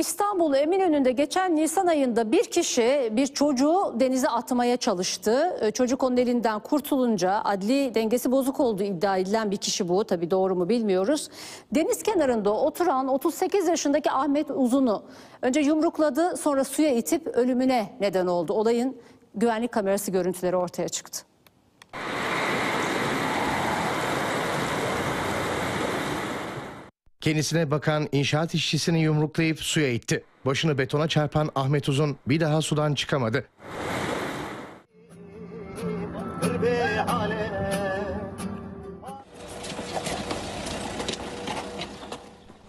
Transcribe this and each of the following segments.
İstanbul Eminönü'nde geçen Nisan ayında bir kişi bir çocuğu denize atmaya çalıştı. Ee, Çocuk onun elinden kurtulunca adli dengesi bozuk olduğu iddia edilen bir kişi bu. Tabii doğru mu bilmiyoruz. Deniz kenarında oturan 38 yaşındaki Ahmet Uzun'u önce yumrukladı sonra suya itip ölümüne neden oldu. Olayın güvenlik kamerası görüntüleri ortaya çıktı. Kendisine bakan inşaat işçisini yumruklayıp suya itti. Başını betona çarpan Ahmet Uzun bir daha sudan çıkamadı.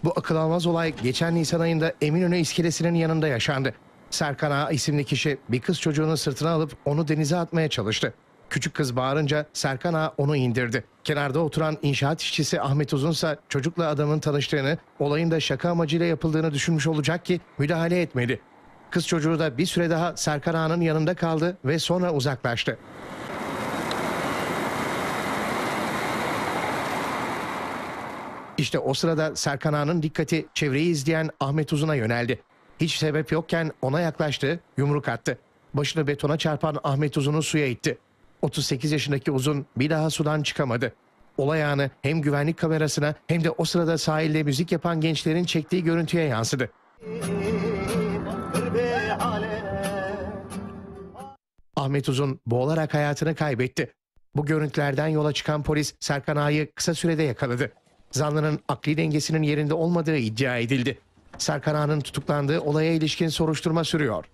Bu akıl almaz olay geçen Nisan ayında Eminönü iskelesinin yanında yaşandı. Serkan Ağa isimli kişi bir kız çocuğunu sırtına alıp onu denize atmaya çalıştı. Küçük kız bağırınca Serkan Ağa onu indirdi. Kenarda oturan inşaat işçisi Ahmet Uzunsa çocukla adamın tanıştığını, olayın da şaka amacıyla yapıldığını düşünmüş olacak ki müdahale etmedi. Kız çocuğu da bir süre daha Serkan Ağa'nın yanında kaldı ve sonra uzaklaştı. İşte o sırada Serkan Ağa'nın dikkati çevreyi izleyen Ahmet Uzun'a yöneldi. Hiç sebep yokken ona yaklaştı, yumruk attı. Başını betona çarpan Ahmet Uzun'u suya itti. 38 yaşındaki Uzun bir daha sudan çıkamadı. Olay anı hem güvenlik kamerasına hem de o sırada sahilde müzik yapan gençlerin çektiği görüntüye yansıdı. Ahmet Uzun boğularak hayatını kaybetti. Bu görüntülerden yola çıkan polis Serkan Ağa'yı kısa sürede yakaladı. Zanlının akli dengesinin yerinde olmadığı iddia edildi. Serkan Ağa'nın tutuklandığı olaya ilişkin soruşturma sürüyor.